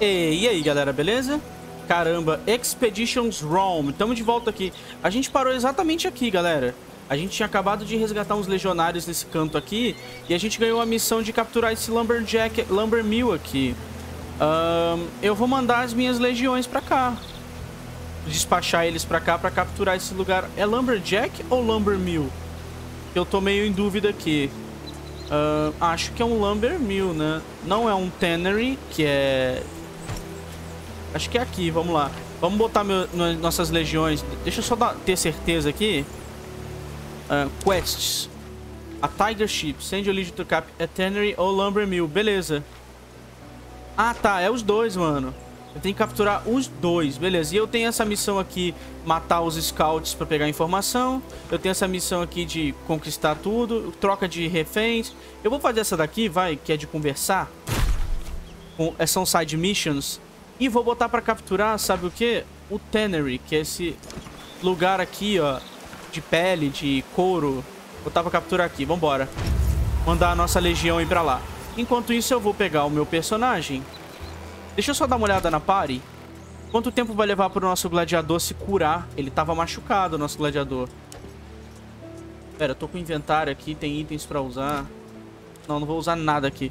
E, e aí, galera, beleza? Caramba, Expeditions Rome. Tamo de volta aqui. A gente parou exatamente aqui, galera. A gente tinha acabado de resgatar uns legionários nesse canto aqui. E a gente ganhou a missão de capturar esse Lumberjack, Lumber Mill aqui. Um, eu vou mandar as minhas legiões pra cá. Despachar eles pra cá pra capturar esse lugar. É Lumberjack ou Lumber Mill? Eu tô meio em dúvida aqui. Uh, acho que é um Lumber Mill, né? Não é um Tannery, que é... Acho que é aqui, vamos lá. Vamos botar meu, nossas legiões. Deixa eu só dar, ter certeza aqui. Uh, quests. A Tiger Ship. Send legion to cap a ou Lumber Mill. Beleza. Ah, tá. É os dois, mano. Eu tenho que capturar os dois, beleza. E eu tenho essa missão aqui, matar os scouts pra pegar informação. Eu tenho essa missão aqui de conquistar tudo, troca de reféns. Eu vou fazer essa daqui, vai, que é de conversar. É, são side missions. E vou botar pra capturar, sabe o que? O Tannery, que é esse lugar aqui, ó, de pele, de couro. Vou botar pra capturar aqui, vambora. Mandar a nossa legião ir pra lá. Enquanto isso, eu vou pegar o meu personagem Deixa eu só dar uma olhada na party. Quanto tempo vai levar pro nosso gladiador se curar? Ele tava machucado, o nosso gladiador. Pera, eu tô com inventário aqui, tem itens pra usar. Não, não vou usar nada aqui.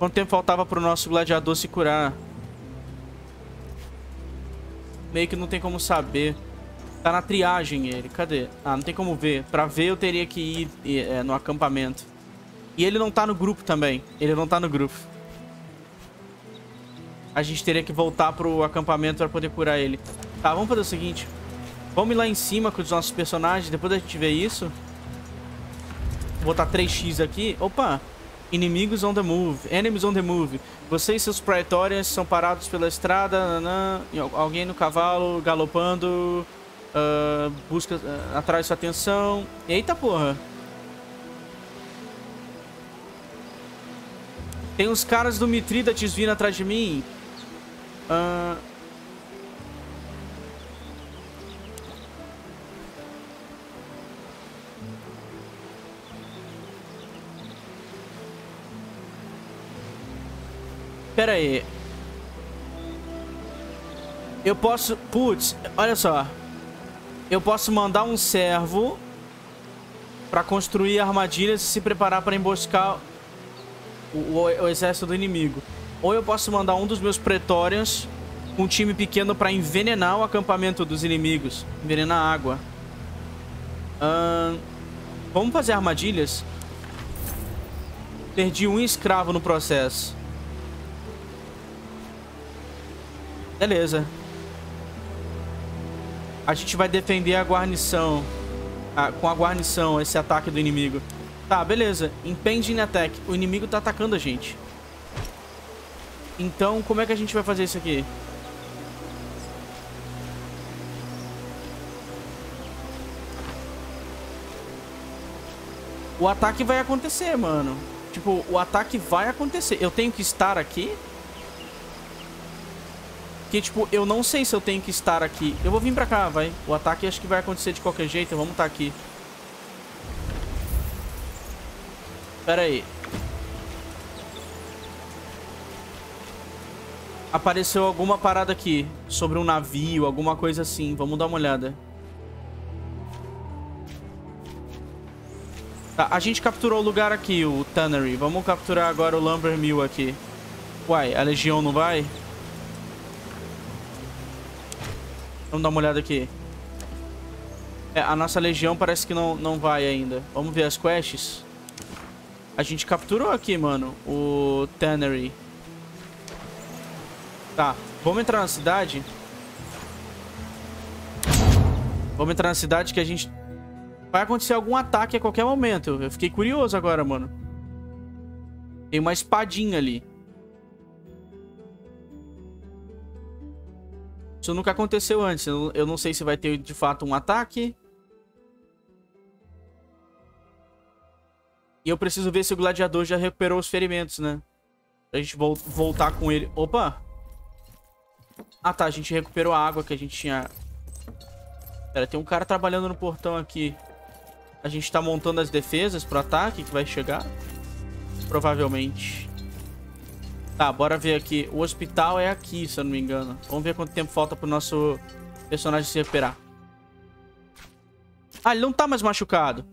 Quanto tempo faltava pro nosso gladiador se curar? Meio que não tem como saber. Tá na triagem ele. Cadê? Ah, não tem como ver. Pra ver eu teria que ir é, no acampamento. E ele não tá no grupo também. Ele não tá no grupo a gente teria que voltar pro acampamento pra poder curar ele. Tá, vamos fazer o seguinte. Vamos ir lá em cima com os nossos personagens, depois a gente vê isso. Vou botar 3x aqui. Opa! Inimigos on the move. Enemies on the move. Você e seus Praetorians são parados pela estrada. Nanã, alguém no cavalo galopando. Uh, busca, uh, atrai sua atenção. Eita porra! Tem uns caras do Mitridates vindo atrás de mim. Uh... Pera aí. Eu posso... Putz, olha só. Eu posso mandar um servo para construir armadilhas e se preparar para emboscar o, o, o exército do inimigo. Ou eu posso mandar um dos meus pretórios com um time pequeno para envenenar o acampamento dos inimigos. Envenenar a água. Uh, vamos fazer armadilhas. Perdi um escravo no processo. Beleza. A gente vai defender a guarnição. Ah, com a guarnição, esse ataque do inimigo. Tá, beleza. Impending attack. O inimigo tá atacando a gente. Então, como é que a gente vai fazer isso aqui? O ataque vai acontecer, mano. Tipo, o ataque vai acontecer. Eu tenho que estar aqui? Que, tipo, eu não sei se eu tenho que estar aqui. Eu vou vir pra cá, vai. O ataque acho que vai acontecer de qualquer jeito. Vamos estar tá aqui. Pera aí. apareceu alguma parada aqui sobre um navio, alguma coisa assim. Vamos dar uma olhada. Tá, a gente capturou o lugar aqui, o Tannery. Vamos capturar agora o Lumber Mill aqui. Uai, a Legião não vai? Vamos dar uma olhada aqui. É, a nossa Legião parece que não, não vai ainda. Vamos ver as quests. A gente capturou aqui, mano, o Tannery. Tá, vamos entrar na cidade. Vamos entrar na cidade que a gente... Vai acontecer algum ataque a qualquer momento. Eu fiquei curioso agora, mano. Tem uma espadinha ali. Isso nunca aconteceu antes. Eu não sei se vai ter de fato um ataque. E eu preciso ver se o gladiador já recuperou os ferimentos, né? Pra gente voltar com ele. Opa! Ah, tá. A gente recuperou a água que a gente tinha... Pera, tem um cara trabalhando no portão aqui. A gente tá montando as defesas pro ataque que vai chegar. Provavelmente. Tá, bora ver aqui. O hospital é aqui, se eu não me engano. Vamos ver quanto tempo falta pro nosso personagem se recuperar. Ah, ele não tá mais machucado.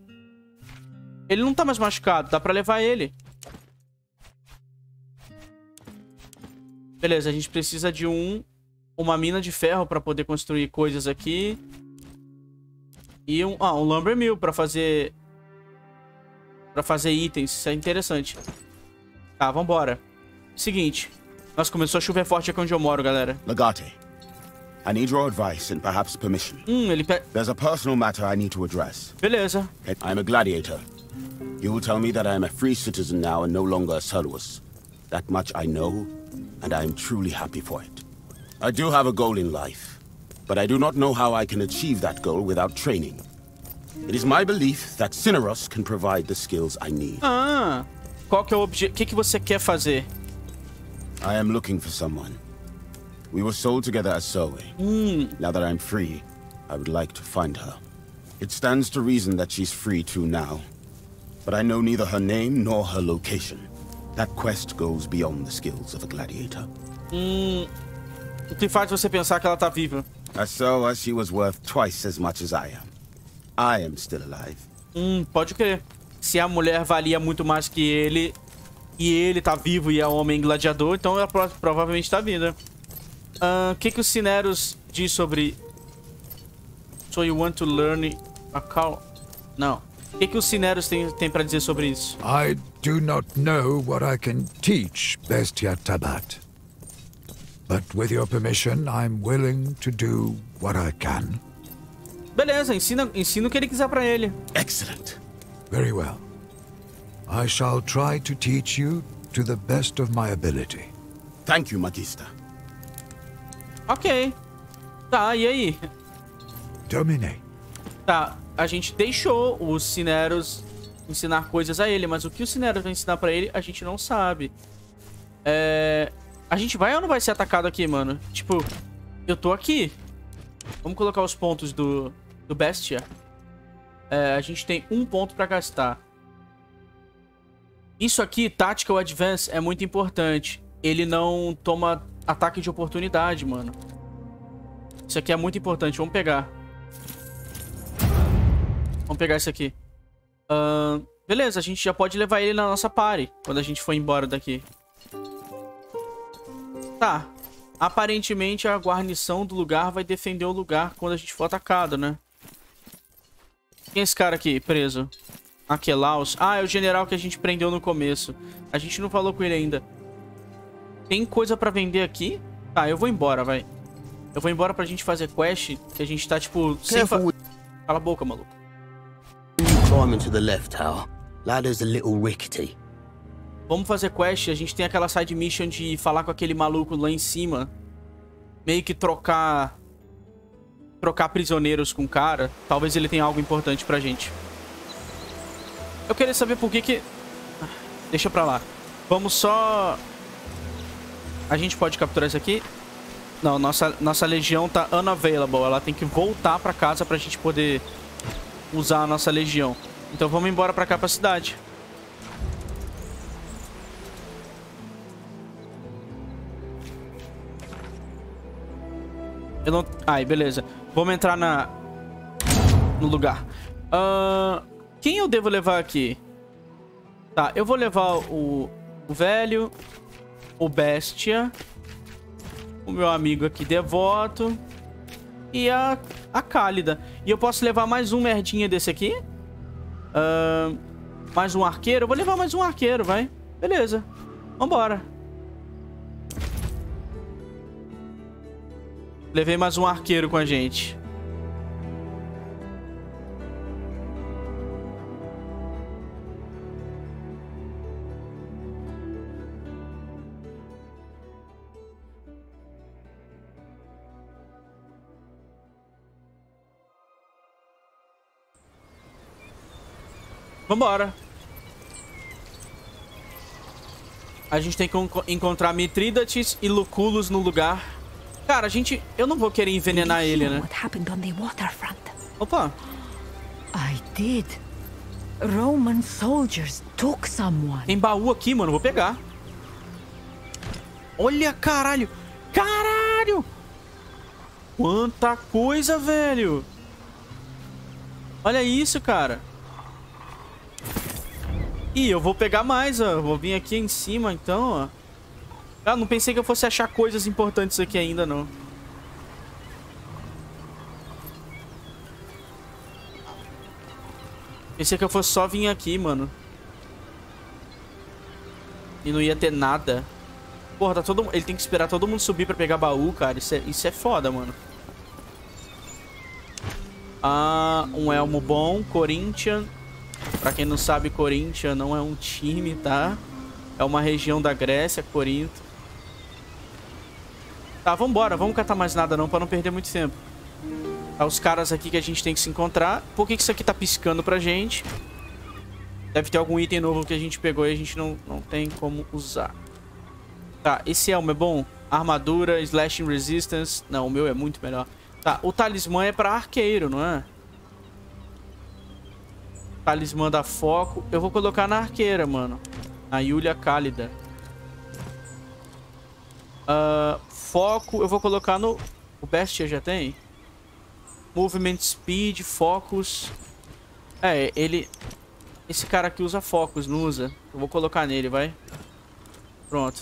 Ele não tá mais machucado. Dá pra levar ele. Beleza, a gente precisa de um... Uma mina de ferro pra poder construir coisas aqui. E um... Ah, um lumber mill pra fazer... Pra fazer itens. Isso é interessante. Tá, vambora. Seguinte. Nossa, começou a chover forte aqui onde eu moro, galera. Legate, I need your advice and perhaps permission. Hum, ele pe... There's a personal matter I need to address. Beleza. I'm a gladiator. You will tell me that I am a free citizen now and no longer a Servus. That much I know, and I am truly happy for it. I do have a goal in life, but I do not know how I can achieve that goal without training. It is my belief that Cineros can provide the skills I need. Ah, qual que é o objetivo? O que, que você quer fazer? I am looking for someone. We were sold together as Zoe. Hum, Now that I'm free, I would like to find her. It stands to reason that she's free too now. But I know neither her name nor her location. That quest goes beyond the skills of a gladiator. hum... O que faz você pensar que ela tá viva? As so as she was worth twice as much as I am. I am still alive. Hum, pode crer. Se a mulher valia muito mais que ele, e ele tá vivo e é um homem gladiador, então ela pro- provavelmente tá. Ahn, O que que o Cineros diz sobre... So you want to learn a call... Não. O que que o Cineros tem, tem pra dizer sobre isso? I do not know what I can teach Bestia Tabat. But with your permission, I'm willing to do what I can. Beleza, ensina, ensina o que ele quiser pra ele. Excellent. Very well. I shall try to teach you to the best of my ability. Thank you, Magister. Ok. Tá, e aí? Domine. Tá, a gente deixou os Cineros ensinar coisas a ele, mas o que o Cineros vai ensinar pra ele, a gente não sabe. É... A gente vai ou não vai ser atacado aqui, mano? Tipo, eu tô aqui. Vamos colocar os pontos do, do Bestia. É, a gente tem um ponto pra gastar. Isso aqui, Tactical Advance, é muito importante. Ele não toma ataque de oportunidade, mano. Isso aqui é muito importante. Vamos pegar. Vamos pegar isso aqui. Ahn, beleza, a gente já pode levar ele na nossa party quando a gente for embora daqui. Tá. Aparentemente a guarnição do lugar vai defender o lugar quando a gente for atacado, né? Quem é esse cara aqui, preso? Aquelaus. Ah, é o general que a gente prendeu no começo. A gente não falou com ele ainda. Tem coisa pra vender aqui? Tá, eu vou embora, vai. Eu vou embora pra gente fazer quest, que a gente tá, tipo, sem fa... Cala a boca, maluco. when you climb into the left tower. Ladder's a little rickety. Vamos fazer quest, a gente tem aquela side mission de falar com aquele maluco lá em cima. Meio que trocar... Trocar prisioneiros com o cara. Talvez ele tenha algo importante pra gente. Eu queria saber por que que... Ah, Deixa pra lá. Vamos só... A gente pode capturar isso aqui? Não, nossa, nossa legião tá unavailable. Ela tem que voltar pra casa pra gente poder usar a nossa legião. Então vamos embora pra cá pra cidade. Eu não... Ai, beleza. Vamos entrar na... No lugar. Ahn, Quem eu devo levar aqui? Tá, eu vou levar o... O velho. O bestia. O meu amigo aqui, devoto. E a... A cálida. E eu posso levar mais um merdinha desse aqui? Ahn, mais um arqueiro? Eu vou levar mais um arqueiro, vai. Beleza. Vambora. Levei mais um arqueiro com a gente. Vambora. A gente tem que enco- encontrar Mitrídates e Lucullus no lugar. Cara, a gente... Eu não vou querer envenenar ele, né? Opa. I did. Roman soldiers took someone. Tem baú aqui, mano. Vou pegar. Olha, caralho. Caralho. Quanta coisa, velho. Olha isso, cara. Ih, eu vou pegar mais, ó. Vou vir aqui em cima, então, ó. Ah, não pensei que eu fosse achar coisas importantes aqui ainda, não. Pensei que eu fosse só vir aqui, mano. E não ia ter nada. Porra, tá todo... ele tem que esperar todo mundo subir pra pegar baú, cara. Isso é, isso é foda, mano. Ah, um elmo bom. Corinthians. Pra quem não sabe, Corinthians não é um time, tá? É uma região da Grécia, Corinto. Tá, vambora. Vamos catar mais nada não, pra não perder muito tempo. Tá os caras aqui que a gente tem que se encontrar. Por que, que isso aqui tá piscando pra gente? Deve ter algum item novo que a gente pegou e a gente não, não tem como usar. Tá, esse elmo é bom? Armadura, slashing resistance. Não, o meu é muito melhor. Tá, o talismã é pra arqueiro, não é? Talismã da foco. Eu vou colocar na arqueira, mano. Na Yulia Cálida. Uh, foco, eu vou colocar no... O Bestia já tem? Movement Speed, Focus. É, ele... Esse cara aqui usa Focus, não usa? Eu vou colocar nele, vai. Pronto.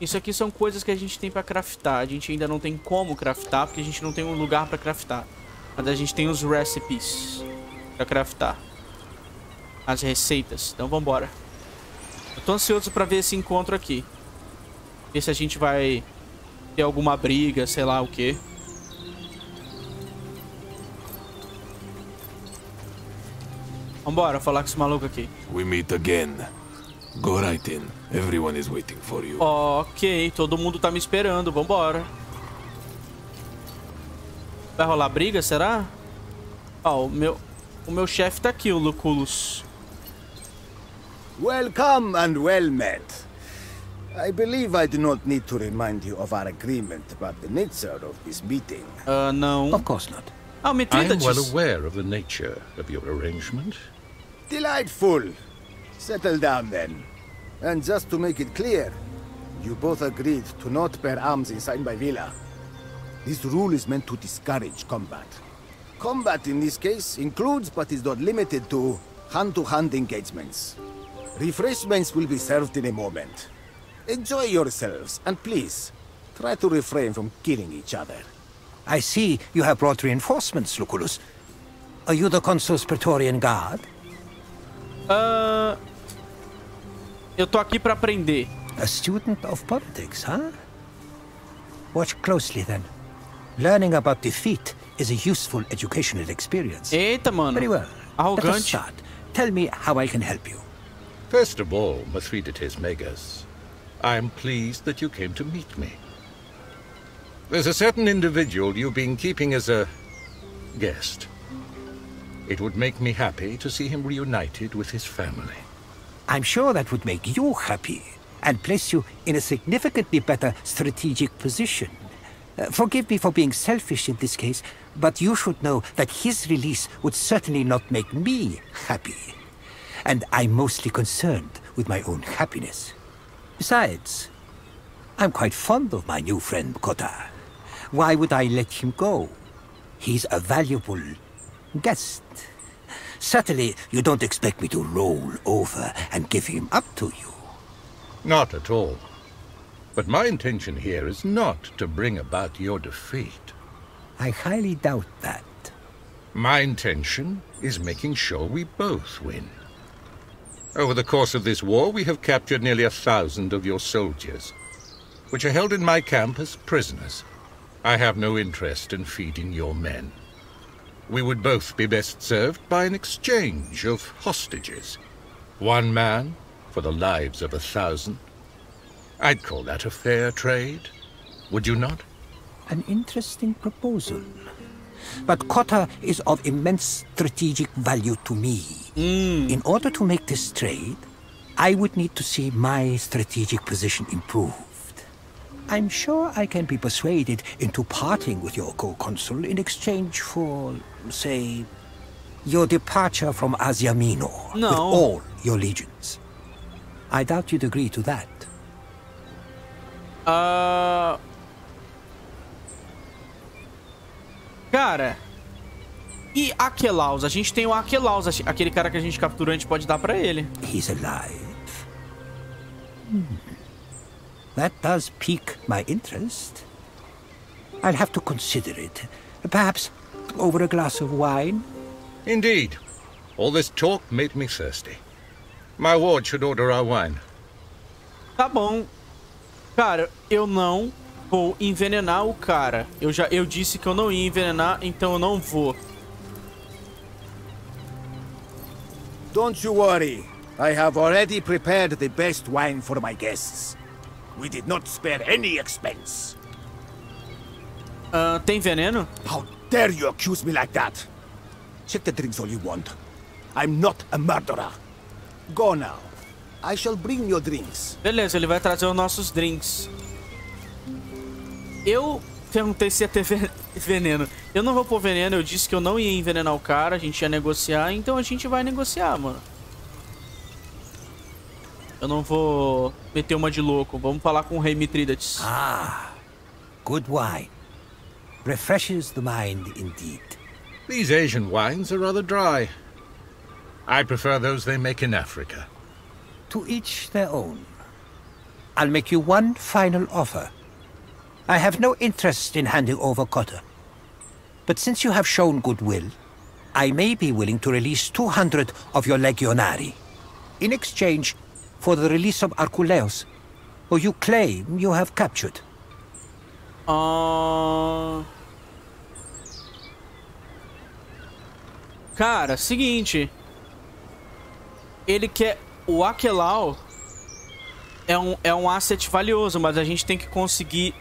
Isso aqui são coisas que a gente tem pra craftar. A gente ainda não tem como craftar, porque a gente não tem um lugar pra craftar. Mas a gente tem os recipes pra craftar. As receitas. Então vambora. Eu tô ansioso pra ver esse encontro aqui. Ver se a gente vai ter alguma briga, sei lá o que. Vambora falar com esse maluco aqui. We meet again. Go right in. Everyone is waiting for you. Ok, todo mundo tá me esperando. Vambora. Vai rolar briga, será? Ó, o meu, o meu chefe tá aqui, o Lucullus. Welcome and well met. I believe I do not need to remind you of our agreement about the nature of this meeting. Ah, não. Of course not. O I Mithridates. am well aware of the nature of your arrangement. Delightful. Settle down then. And just to make it clear, you both agreed to not bear arms inside my villa. This rule is meant to discourage combat. Combat in this case includes but is not limited to hand-to-hand engagements. Refreshments will be served in a moment. Enjoy yourselves, and please, try to refrain from killing each other. I see you have brought reinforcements, Lucullus. Are you the Consul's Praetorian Guard? Ah, eu tô aqui pra aprender. A student of politics, huh? Watch closely then. Learning about defeat is a useful educational experience. Eita, mano. Very well. Let us Arrogante. start. Tell me how I can help you. First of all, Mithridates Megas, I am pleased that you came to meet me. There's a certain individual you've been keeping as a guest. It would make me happy to see him reunited with his family. I'm sure that would make you happy and place you in a significantly better strategic position. Uh, forgive me for being selfish in this case, but you should know that his release would certainly not make me happy. And I'm mostly concerned with my own happiness. Besides, I'm quite fond of my new friend Kota. Why would I let him go? He's a valuable guest. Certainly, you don't expect me to roll over and give him up to you. Not at all. But my intention here is not to bring about your defeat. I highly doubt that. My intention is making sure we both win. Over the course of this war, we have captured nearly a thousand of your soldiers, which are held in my camp as prisoners. I have no interest in feeding your men. We would both be best served by an exchange of hostages. One man for the lives of a thousand. I'd call that a fair trade, would you not? An interesting proposal. But Kota is of immense strategic value to me. In order to make this trade, I would need to see my strategic position improved. I'm sure I can be persuaded into parting with your co-consul in exchange for, say, your departure from Asia Minor with all your legions. I doubt you'd agree to that. Ah... Cara... E Aquelaus? A gente tem o Aquelaus, aquele cara que a gente capturou, a gente pode dar pra ele. He's alive. Hmm. That does pique my interest. I'll have to consider it. Perhaps over a glass of wine? Indeed. All this talk made me thirsty. My ward should order our wine. Tá bom. Cara, eu não vou envenenar o cara. Eu já eu disse que eu não ia envenenar, então eu não vou. Don't you worry. I have already prepared the best wine for my guests. We did not spare any expense. Uh, tem veneno? How dare you accuse me like that? Check the drinks all you want. I'm not a murderer. Go now. I shall bring your drinks. Beleza, ele vai trazer os nossos drinks. Eu perguntei se ia ter veneno. Eu não vou pôr veneno, eu disse que eu não ia envenenar o cara, a gente ia negociar, então a gente vai negociar, mano. Eu não vou meter uma de louco. Vamos falar com o rei Mitridates. Ah, good wine. Refreshes the mind indeed. These Asian wines are rather dry. I prefer those they make in Africa. To each their own. I'll make you one final offer. I have no interest in handing over Cotter. But since you have shown goodwill, I may be willing to release 200 of your legionari. In exchange for the release of Arculeus, who you claim you have captured. Uh... Cara, seguinte. Ele quer... O Aquelau é um, é um asset valioso, mas a gente tem que conseguir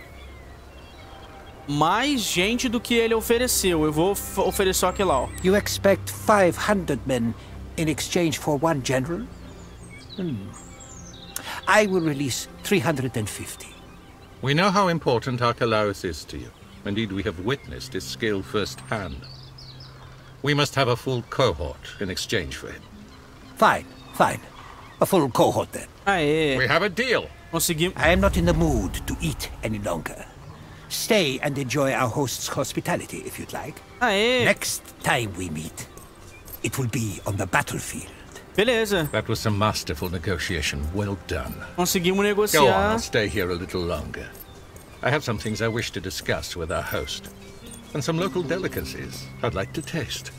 mais gente do que ele ofereceu. Eu vou oferecer o Aquelau. You expect 500 men in exchange for one general? Hmm. I will release 350. We know how important Archelaus is to you. Indeed, we have witnessed his skill firsthand. We must have a full cohort in exchange for him. Fine, fine. A full cohort then. Aê. We have a deal. Conseguimos. I am not in the mood to eat any longer. Stay and enjoy our host's hospitality if you'd like. Aê. Next time we meet, it will be on the battlefield. Beleza. That was some masterful negotiation. Well done. Conseguimos um negociar. Go on, I'll stay here a little longer. I have some things I wish to discuss with our host. And some local delicacies I'd like to taste.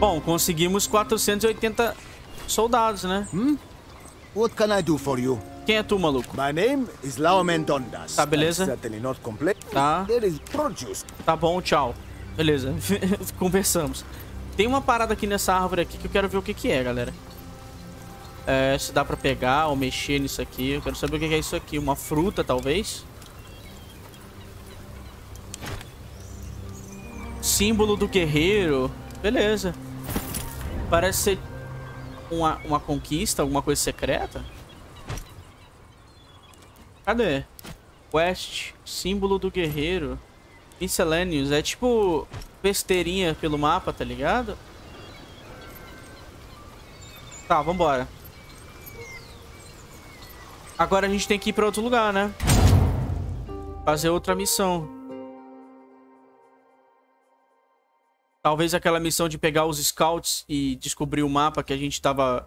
Bom, conseguimos 480 soldados, né? Hmm? What can I do for you? Quem é tu, maluco? My name is Laumen Dondas. Tá, beleza. Tá. Tá bom, tchau. Beleza, conversamos. Tem uma parada aqui nessa árvore aqui que eu quero ver o que que é, galera. É, se dá pra pegar ou mexer nisso aqui. Eu quero saber o que é isso aqui. Uma fruta, talvez? Símbolo do guerreiro. Beleza. Parece ser uma, uma conquista, alguma coisa secreta. Cadê? Quest, símbolo do guerreiro. Miscellaneous, é tipo besteirinha pelo mapa, tá ligado? Tá, vambora. Agora a gente tem que ir pra outro lugar, né? Fazer outra missão. Talvez aquela missão de pegar os scouts e descobrir o mapa que a gente tava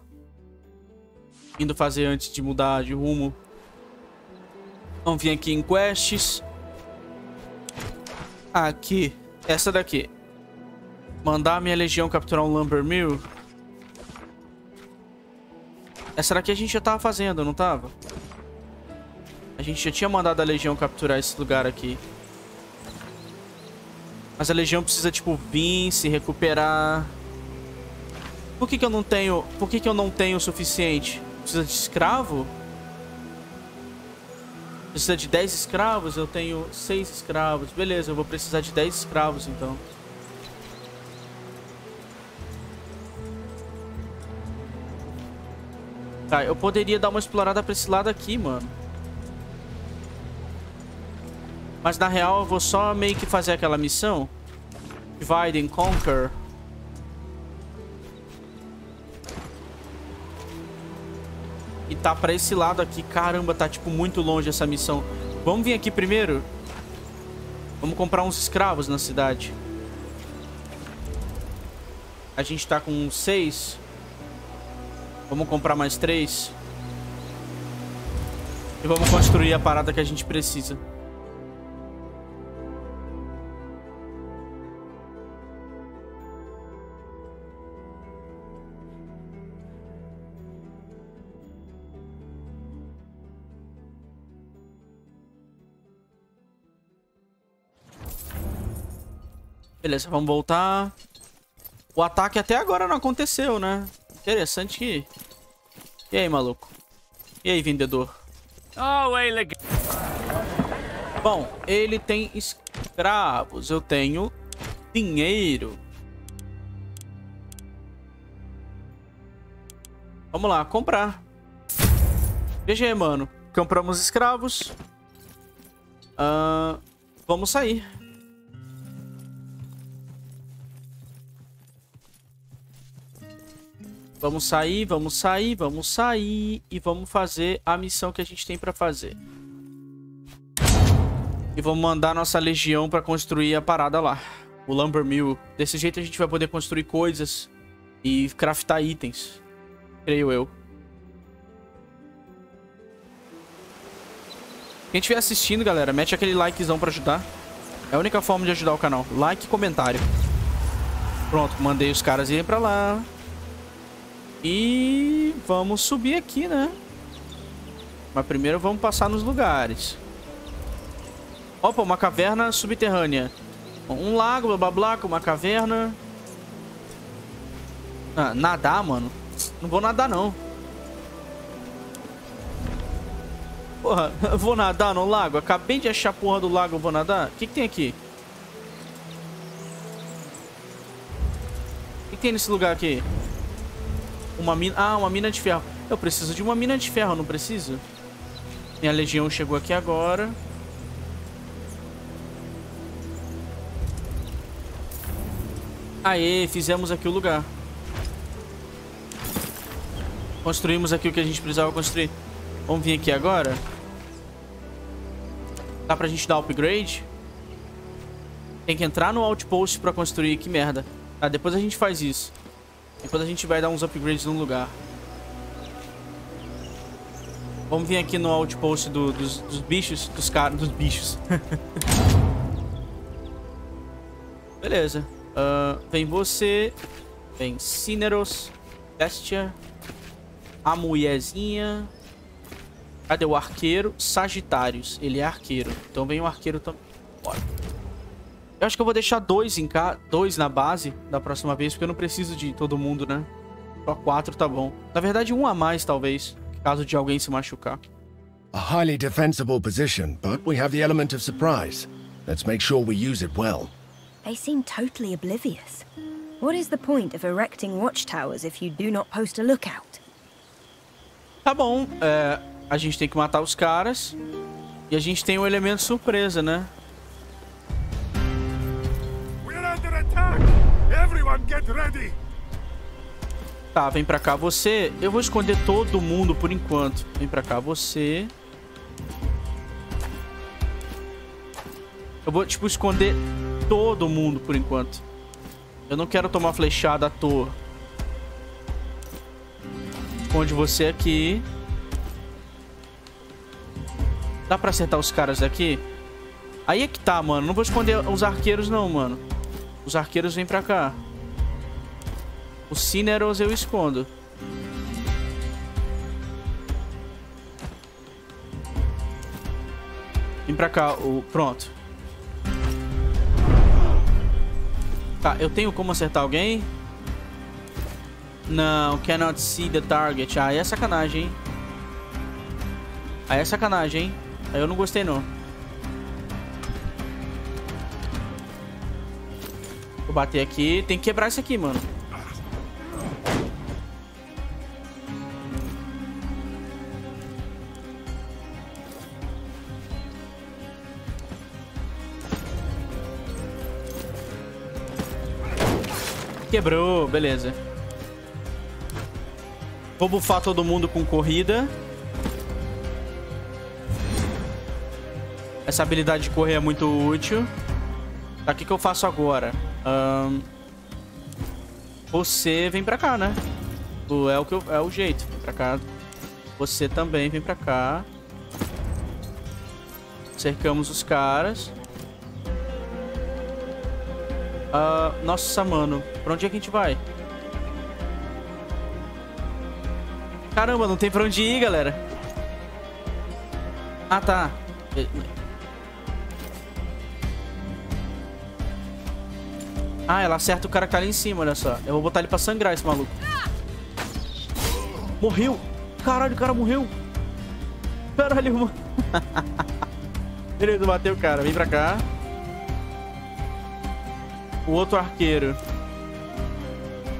indo fazer antes de mudar de rumo. Vamos vir aqui em quests. Aqui. Essa daqui. Mandar minha legião capturar um Lumber Mill. Essa daqui a gente já tava fazendo, não tava? A gente já tinha mandado a legião capturar esse lugar aqui. Mas a legião precisa, tipo, vir, se recuperar. Por que que eu não tenho... Por que que eu não tenho o suficiente? Precisa de escravo? Precisa de 10 escravos? Eu tenho 6 escravos. Beleza, eu vou precisar de 10 escravos, então. Tá, eu poderia dar uma explorada pra esse lado aqui, mano. Mas na real eu vou só meio que fazer aquela missão. Divide and Conquer. Tá pra esse lado aqui. Caramba, tá, tipo, muito longe essa missão. Vamos vir aqui primeiro? Vamos comprar uns escravos na cidade. A gente tá com seis. Vamos comprar mais três. E vamos construir a parada que a gente precisa. Beleza, vamos voltar. O ataque até agora não aconteceu, né? Interessante que... E aí, maluco? E aí, vendedor? Oh, ele... Bom, ele tem escravos. Eu tenho dinheiro. Vamos lá, comprar. GG, mano. Compramos escravos. Uh, vamos sair. Vamos sair, vamos sair, vamos sair e vamos fazer a missão que a gente tem pra fazer. E vamos mandar nossa legião pra construir a parada lá. O Lumber Mill. Desse jeito a gente vai poder construir coisas e craftar itens. Creio eu. Quem estiver assistindo, galera, mete aquele likezão pra ajudar. É a única forma de ajudar o canal. Like e comentário. Pronto, mandei os caras irem pra lá. E vamos subir aqui, né? Mas primeiro vamos passar nos lugares. Opa, uma caverna subterrânea. Um lago, blá blá blá, uma caverna. Ah, nadar, mano? Não vou nadar, não. Porra, vou nadar no lago? Acabei de achar a porra do lago, vou nadar? O que, que tem aqui? O que, que tem nesse lugar aqui? Uma mina... Ah, uma mina de ferro. Eu preciso de uma mina de ferro, não preciso? Minha legião chegou aqui agora. Aê, fizemos aqui o lugar. Construímos aqui o que a gente precisava construir. Vamos vir aqui agora. Dá pra gente dar upgrade? Tem que entrar no outpost pra construir. Que merda. Tá, depois a gente faz isso. Depois a gente vai dar uns upgrades no lugar. Vamos vir aqui no outpost do, dos, dos bichos. Dos caras. Dos bichos. Beleza. Uh, vem você. Vem Cineros. Bestia. A mulherzinha. Cadê o arqueiro? Sagitários. Ele é arqueiro. Então vem o arqueiro também. Bora. Eu acho que eu vou deixar dois, em ca... dois na base da próxima vez, porque eu não preciso de todo mundo, né? Só quatro tá bom. Na verdade, um a mais, talvez, caso de alguém se machucar. A highly defensible position, but we have the element of surprise. Let's make sure we use it well. They seem totally oblivious. What is the point of erecting watchtowers if you do not post a lookout? Tá bom, é, a gente tem que matar os caras e a gente tem o um elemento surpresa, né? Tá, vem pra cá você. Eu vou esconder todo mundo por enquanto. Vem pra cá você. Eu vou, tipo, esconder todo mundo por enquanto. Eu não quero tomar flechada à toa. Esconde você aqui. Dá pra acertar os caras daqui? Aí é que tá, mano. Não vou esconder os arqueiros não, mano. Os arqueiros vêm pra cá. Os Cineros eu escondo. Vem pra cá. O... Pronto. Tá, eu tenho como acertar alguém? Não, cannot see the target. Ah, é sacanagem, hein? Ah, é sacanagem, hein? Aí eu não gostei, não. Vou bater aqui. Tem que quebrar isso aqui, mano. Quebrou, beleza. Vou bufar todo mundo com corrida. Essa habilidade de correr é muito útil. Tá, o que, que eu faço agora? Um, você vem pra cá, né? É o, que eu, é o jeito. Vem pra cá. Você também vem pra cá. Cercamos os caras. Ah, nossa, mano. Pra onde é que a gente vai? Caramba, não tem pra onde ir, galera. Ah, tá. Ah, ela acerta o cara que tá ali em cima, olha só. Eu vou botar ele pra sangrar, esse maluco. Morreu. Caralho, o cara morreu. Caralho, mano. Beleza, bateu o cara. Vem pra cá. O outro arqueiro.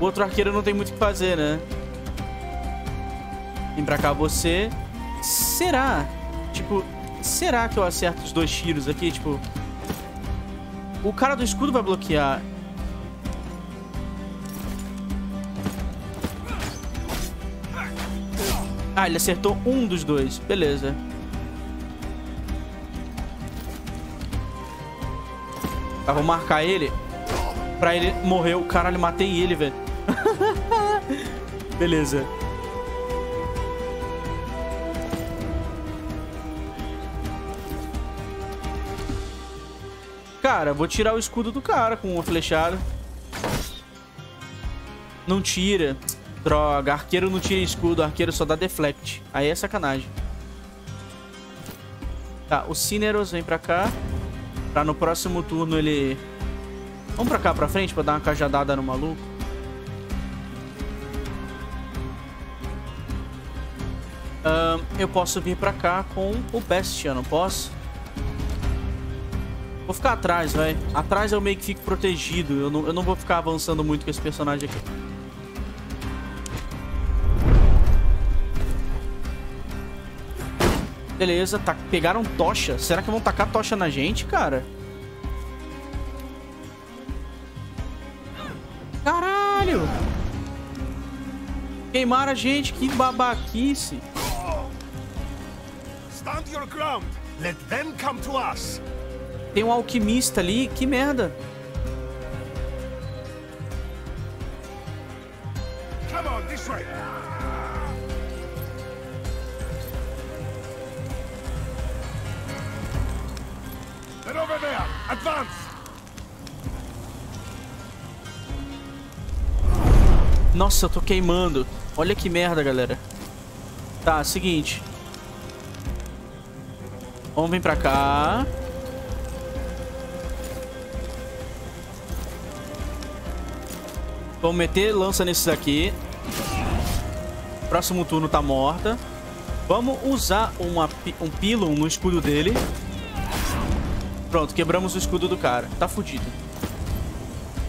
O outro arqueiro não tem muito o que fazer, né? Vem pra cá você. Será? Tipo, será que eu acerto os dois tiros aqui? Tipo... O cara do escudo vai bloquear. Ah, ele acertou um dos dois. Beleza. Tá, vou marcar ele. Pra ele morrer. Caralho, matei ele, velho. Beleza. Cara, vou tirar o escudo do cara com uma flechada. Não tira. Droga, arqueiro não tira escudo, arqueiro só dá deflect. Aí é sacanagem. Tá, o Cineros vem pra cá. Pra no próximo turno ele... Vamos pra cá, pra frente, pra dar uma cajadada no maluco. Eu posso vir pra cá com o Bestia, não posso? Vou ficar atrás, vai. Atrás eu meio que fico protegido. Eu não, eu não vou ficar avançando muito com esse personagem aqui. Beleza, tá, pegaram tocha. Será que vão tacar tocha na gente, cara? Caralho! Queimaram a gente, que babaquice. Stand your ground. Let them come to us. Tem um alquimista ali, que merda. Nossa, eu tô queimando. Olha que merda, galera. Tá, seguinte. Vamos vir pra cá. Vamos meter lança nesses aqui. Próximo turno tá morta. Vamos usar uma, um pylon no escudo dele. Pronto, quebramos o escudo do cara. Tá fudido.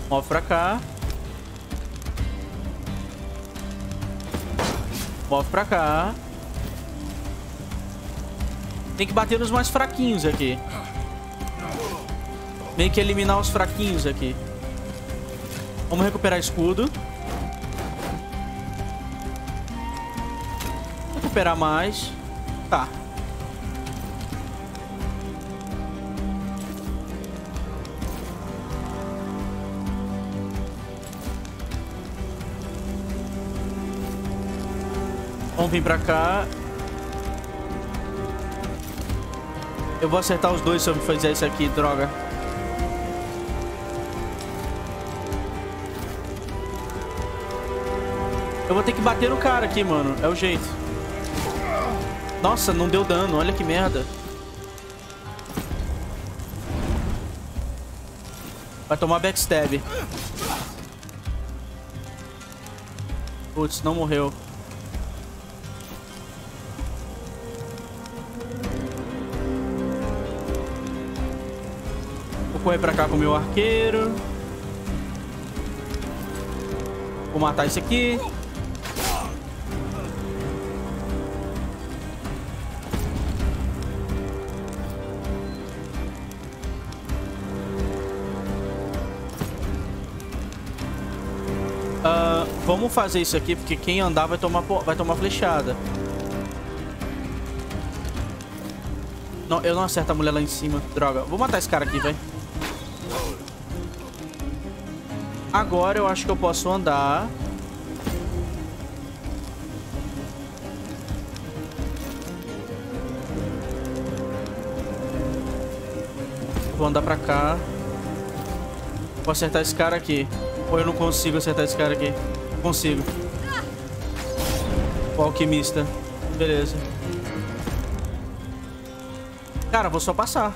Move pra cá. Move pra cá. Tem que bater nos mais fraquinhos aqui. Meio que eliminar os fraquinhos aqui. Vamos recuperar escudo. Recuperar mais. Tá. Vamos vir pra cá. Eu vou acertar os dois se eu fizer isso aqui, droga. Eu vou ter que bater no cara aqui, mano. É o jeito. Nossa, não deu dano. Olha que merda. Vai tomar backstab. Putz, não morreu. Correr pra cá com o meu arqueiro. Vou matar esse aqui. Ah, vamos fazer isso aqui, porque quem andar vai tomar, vai tomar flechada. Não, eu não acerto a mulher lá em cima. Droga. Vou matar esse cara aqui, velho. Agora eu acho que eu posso andar. Vou andar pra cá. Vou acertar esse cara aqui. Ou eu não consigo acertar esse cara aqui. Consigo. O alquimista. Beleza. Cara, vou só passar.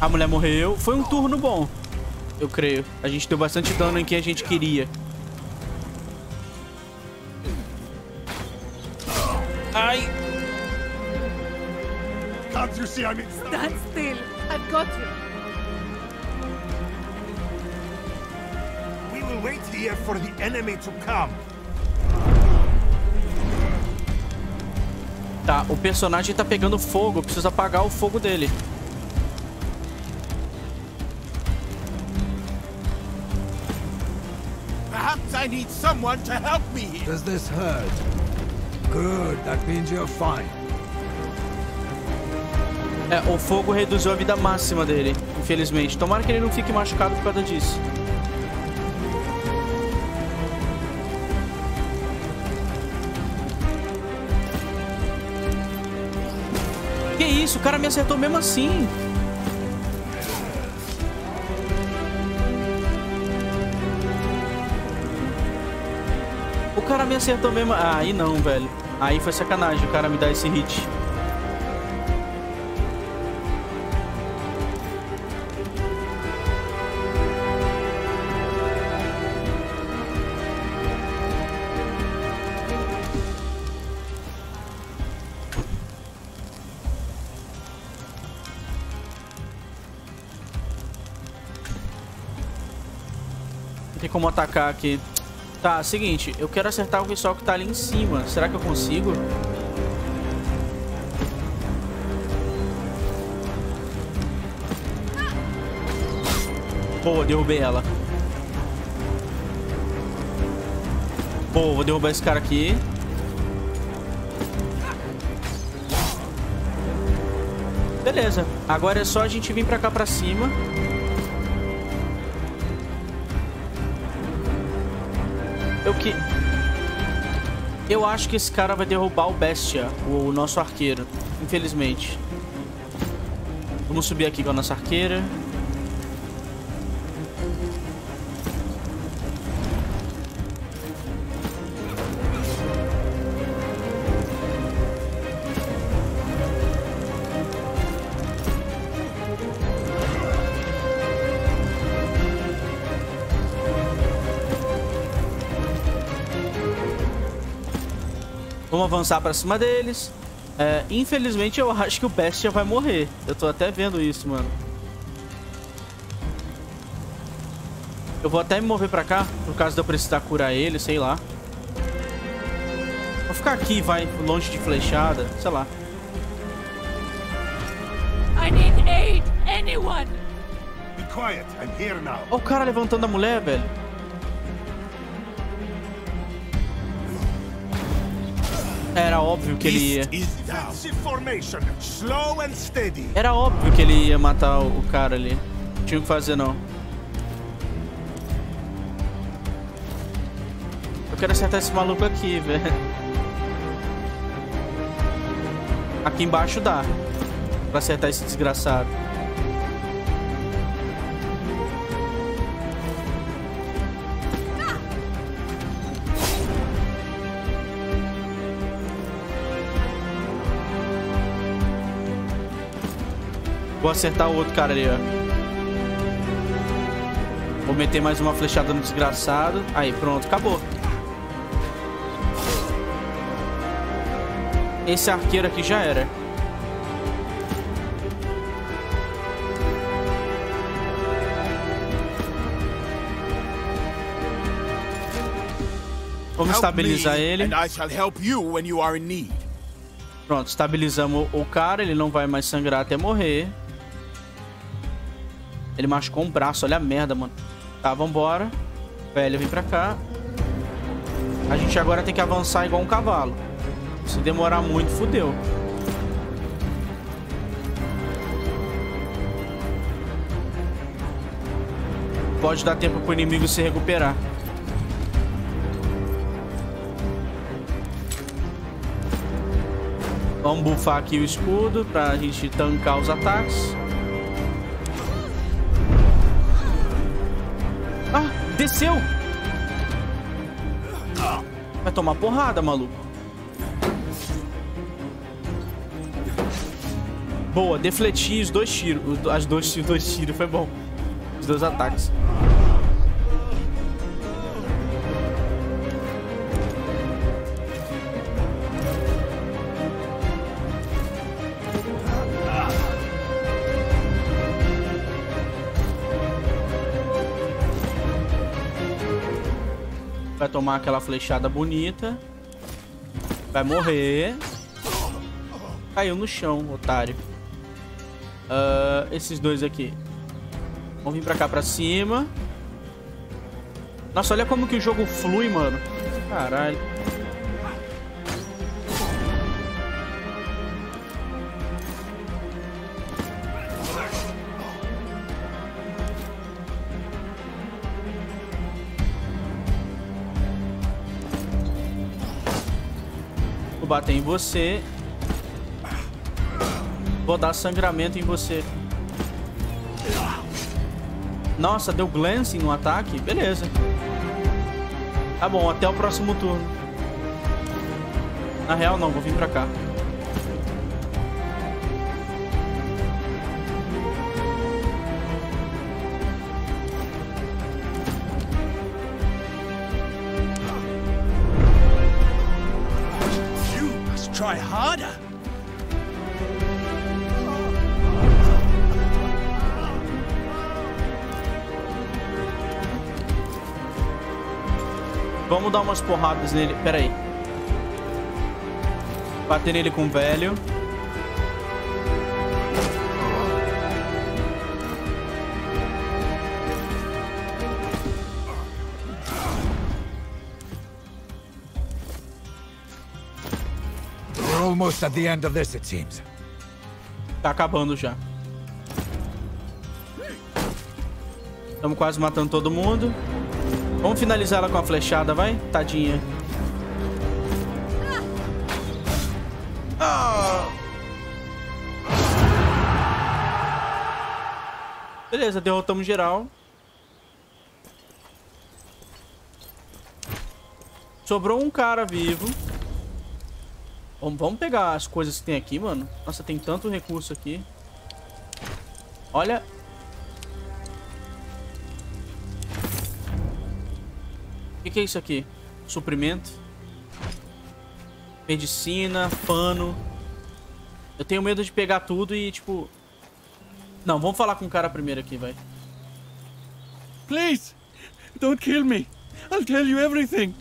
A mulher morreu. Foi um turno bom. Eu creio. A gente deu bastante dano em quem a gente queria. Ai. Can't you see I'm in... Stand still. I've got you. We will wait here for the enemy to come. Tá, o personagem tá pegando fogo. Eu preciso apagar o fogo dele. I need someone to help me here. Does this hurt? Good, that means you're fine. É, o fogo reduziu a vida máxima dele, infelizmente. Tomara que ele não fique machucado por causa disso. Que isso? O cara me acertou mesmo assim. Cara me acertou mesmo... Ah, aí não, velho. Aí foi sacanagem o cara me dar esse hit. Tem como atacar aqui. Tá, seguinte, eu quero acertar o pessoal que tá ali em cima. Será que eu consigo? Boa, derrubei ela. Boa, vou derrubar esse cara aqui. Beleza, agora é só a gente vir pra cá pra cima. Eu que... Eu acho que esse cara vai derrubar o Bestia, o nosso arqueiro. Infelizmente. Vamos subir aqui com a nossa arqueira. Avançar pra cima deles. É, infelizmente, eu acho que o Bestia vai morrer. Eu tô até vendo isso, mano. Eu vou até me mover pra cá, por causa de eu precisar curar ele, sei lá. Vou ficar aqui, vai, longe de flechada, sei lá. I need aid. Anyone. Be quiet. I'm here now. Olha o cara levantando a mulher, velho. Era óbvio que ele ia. Era óbvio que ele ia matar o cara ali. Não tinha o que fazer, não. Eu quero acertar esse maluco aqui, velho. Aqui embaixo dá. Pra acertar esse desgraçado. Vou acertar o outro cara ali, ó. Vou meter mais uma flechada no desgraçado. Aí, pronto, acabou. Esse arqueiro aqui já era. Vamos estabilizar ele. Pronto, estabilizamos o cara. Ele não vai mais sangrar até morrer. Ele machucou um braço, olha a merda, mano. Tá, vambora. Velho, vem pra cá. A gente agora tem que avançar igual um cavalo. Se demorar muito, fudeu. Pode dar tempo pro inimigo se recuperar. Vamos bufar aqui o escudo pra gente tancar os ataques. Desceu! Vai tomar porrada, maluco. Boa, defletir os dois tiros. As dois, os dois tiros, foi bom. Os dois ataques. Tomar aquela flechada bonita. Vai morrer. Caiu no chão, otário. Uh, esses dois aqui. Vamos vir pra cá pra cima. Nossa, olha como que o jogo flui, mano. Caralho. Vou bater em você. Vou dar sangramento em você. Nossa, deu glancing no ataque? Beleza. Tá bom, até o próximo turno. Na real, não. Vou vir pra cá. Vamos dar umas porradas nele. Pera aí. Bater nele com o velho. Almost at the end of this, it seems. Tá acabando já. Estamos quase matando todo mundo. Vamos finalizar ela com a flechada, vai? Tadinha. Ah. Beleza, derrotamos geral. Sobrou um cara vivo. Vamos, pegar as coisas que tem aqui, mano. Nossa, tem tanto recurso aqui. Olha. Que, que é isso aqui? Suprimento. Medicina, pano. Eu tenho medo de pegar tudo e, tipo... Não, vamos falar com o cara primeiro aqui, vai. Please, don't kill me. I'll tell you everything.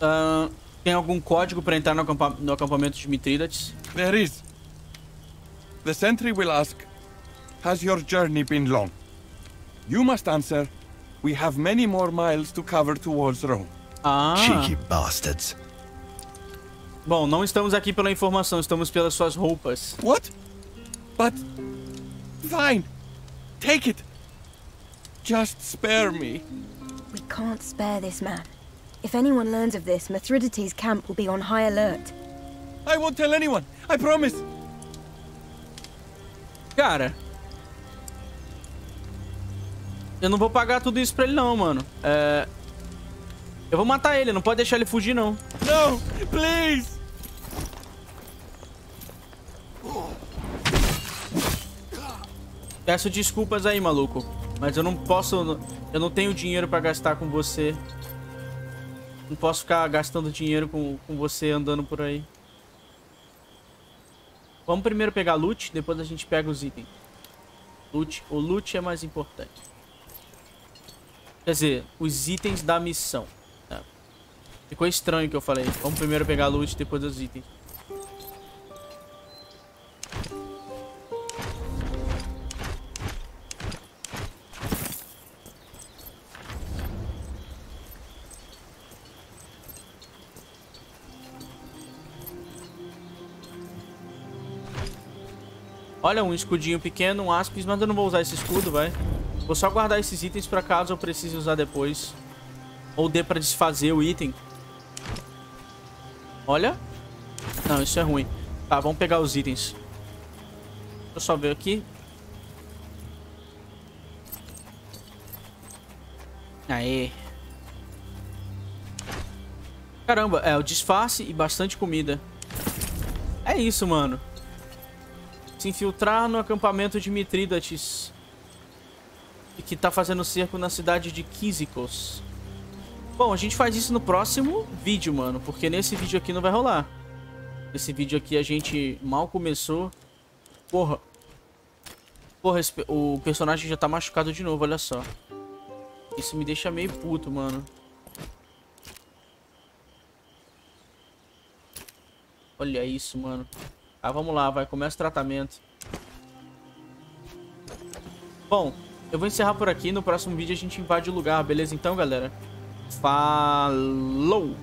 Ah, tem algum código pra entrar no, acampa no acampamento de Mithridates? There is. The sentry will ask, Has your journey been long? You must answer, We have many more miles to cover towards Rome. Ah. Cheeky bastards. Bom, não estamos aqui pela informação, estamos pelas suas roupas. What? But. Fine. Take it. Just spare me. We can't spare this man. If anyone learns of this, Mithridates' camp will be on high alert. I won't tell anyone. I promise. Cara. Eu não vou pagar tudo isso pra ele não, mano. É... Eu vou matar ele, não pode deixar ele fugir não. No, please. Peço desculpas aí, maluco. Mas eu não posso... Eu não tenho dinheiro pra gastar com você. Não posso ficar gastando dinheiro com, com você andando por aí. Vamos primeiro pegar loot, depois a gente pega os itens. Loot. O loot é mais importante. Quer dizer, os itens da missão. É. Ficou estranho o que eu falei. Vamos primeiro pegar loot, depois os itens. Olha, um escudinho pequeno, um aspis, mas eu não vou usar esse escudo, vai. Vou só guardar esses itens pra caso eu precise usar depois. Ou dê pra desfazer o item. Olha. Não, isso é ruim. Tá, vamos pegar os itens. Deixa eu só ver aqui. Aê. Caramba, é o disfarce e bastante comida. É isso, mano. Se infiltrar no acampamento de Mitrídates. Que tá fazendo cerco na cidade de Kizikos. Bom, a gente faz isso no próximo vídeo, mano. Porque nesse vídeo aqui não vai rolar. Esse vídeo aqui a gente mal começou. Porra. Porra, o personagem já tá machucado de novo, olha só. Isso me deixa meio puto, mano. Olha isso, mano. Ah, vamos lá, vai. Começa o tratamento. Bom, eu vou encerrar por aqui. No próximo vídeo a gente invade o lugar, beleza? Então, galera. Falou!